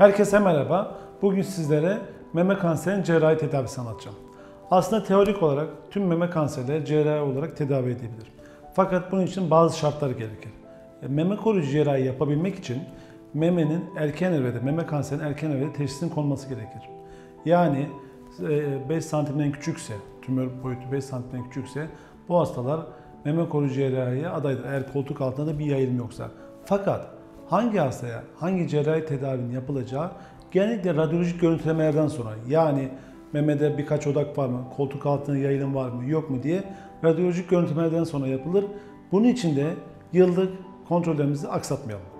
Herkese merhaba. Bugün sizlere meme kanserinin cerrahi tedavisini anlatacağım. Aslında teorik olarak tüm meme kanserleri cerrahi olarak tedavi edilebilir. Fakat bunun için bazı şartlar gerekir. E, Meme koruyucu cerrahi yapabilmek için memenin erken evrede, meme kanserinin erken evrede teşhisinin konması gerekir. Yani e, 5 santimden küçükse, tümör boyutu 5 santimden küçükse bu hastalar meme koruyucu cerrahiye adaydır. Eğer koltuk altında da bir yayılım yoksa. Fakat hangi hastaya hangi cerrahi tedavinin yapılacağı genellikle radyolojik görüntülemelerden sonra yani memede birkaç odak var mı, koltuk altında yayılım var mı, yok mu diye radyolojik görüntülemelerden sonra yapılır. Bunun için de yıllık kontrollerimizi aksatmayalım.